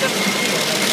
Welcome.